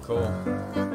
cool. Uh,